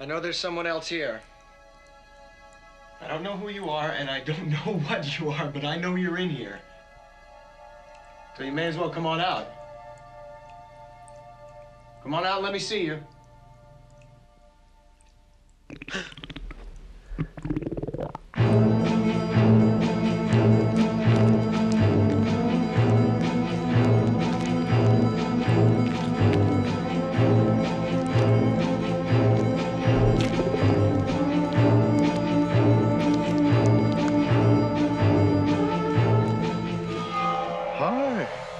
I know there's someone else here. I don't know who you are, and I don't know what you are, but I know you're in here. So you may as well come on out. Come on out and let me see you. Sure